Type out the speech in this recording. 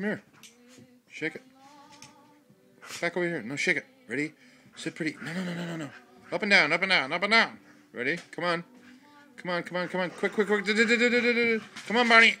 Come here. Shake it. Back over here. No, shake it. Ready? Sit pretty. No, no, no, no, no, no. Up and down, up and down, up and down. Ready? Come on. Come on, come on, come on. Quick, quick, quick. Come on, Barney.